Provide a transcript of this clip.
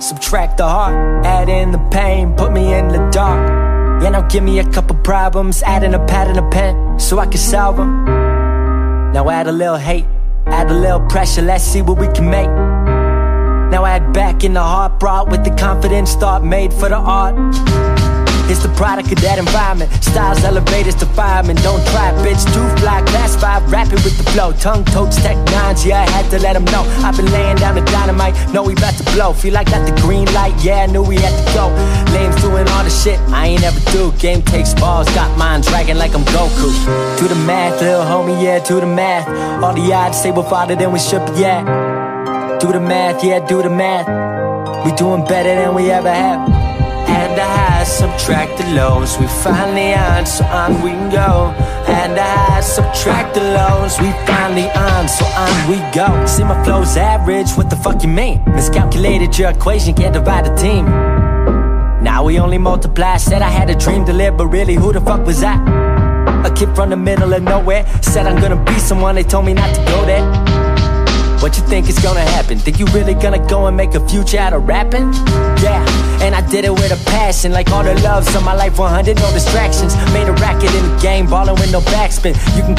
subtract the heart Add in the pain, put me in the dark. Yeah, now give me a couple problems Add in a pad and a pen, so I can solve them Now add a little hate, add a little pressure Let's see what we can make. Now add back in the heart brought With the confidence thought made for the art it's the product of that environment. Styles elevators to firemen. Don't try, bitch, too fly Class 5, rapping with the flow. Tongue totes, tech nines, yeah, I had to let them know. I've been laying down the dynamite. Know we about to blow. Feel like got the green light, yeah, I knew we had to go. Lames doing all the shit I ain't ever do. Game takes balls, got mine dragging like I'm Goku. Do the math, little homie, yeah, do the math. All the odds say we're farther than we should be at Do the math, yeah, do the math. We doing better than we ever have. the subtract the lows We finally on, so on we go. The highs, subtract the lows We finally on, so on we go. See my flow's average, what the fuck you mean? Miscalculated your equation, can't divide a team. Now we only multiply. Said I had a dream to live, but really who the fuck was I? A kid from the middle of nowhere Said I'm gonna be someone, they told me not to go there what you think is gonna happen? Think you really gonna go and make a future out of rapping? Yeah, and I did it with a passion Like all the loves of my life 100, no distractions Made a racket in the game, ballin' with no backspin You can